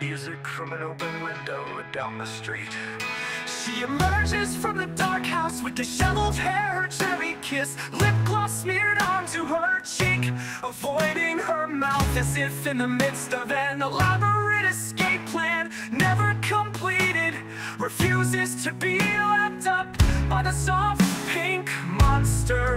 Music from an open window down the street. She emerges from the dark house with disheveled hair, her cherry kiss, lip gloss smeared onto her cheek, avoiding her mouth as if in the midst of an elaborate escape plan, never completed, refuses to be lapped up by the soft pink monster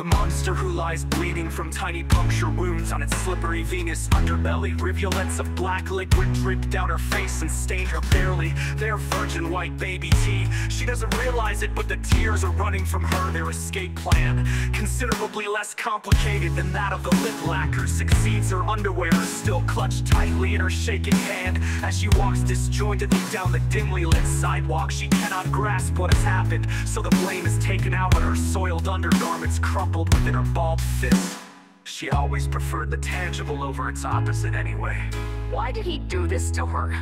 The monster who lies bleeding from tiny puncture wounds on its slippery venous underbelly. Rivulets of black liquid drip down her face and stain her barely. There virgin white baby tee. She doesn't realize it, but the tears are running from her. Their escape plan, considerably less complicated than that of the lip lacquer, succeeds. Her underwear is still clutched tightly in her shaking hand as she walks disjointedly down the dimly lit sidewalk. She cannot grasp what has happened, so the blame is taken out on her soiled undergarments crumpled within her balled fist. She always preferred the tangible over its opposite anyway. Why did he do this to her?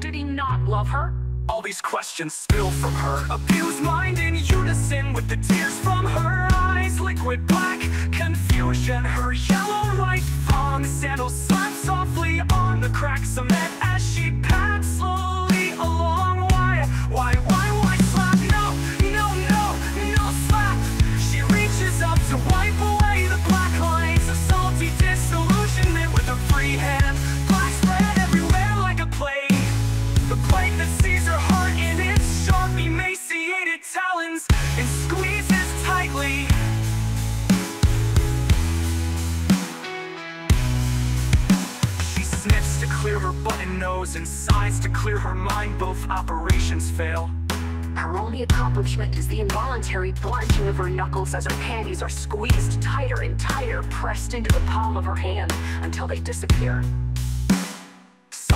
Did he not love her? All these questions spill from her Abused mind in unison with the tears from her eyes Liquid black confusion Her yellow right thong Sandals slap softly on the cracked cement squeezes. She sniffs to clear her button nose and sighs to clear her mind. Both operations fail. Her only accomplishment is the involuntary blanching of her knuckles as her panties are squeezed tighter and tighter, pressed into the palm of her hand until they disappear.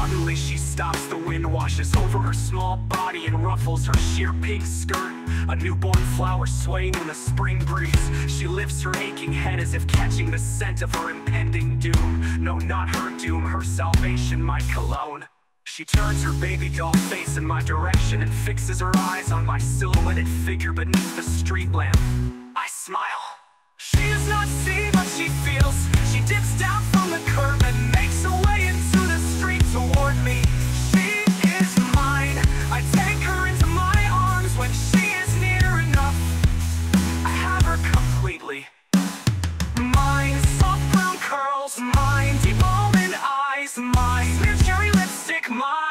Suddenly she stops, the wind washes over her small body and ruffles her sheer pink skirt. A newborn flower swaying in the spring breeze. She lifts her aching head as if catching the scent of her impending doom. No, not her doom, her salvation, my cologne. She turns her baby doll face in my direction and fixes her eyes on my silhouetted figure beneath the street lamp. I smile. my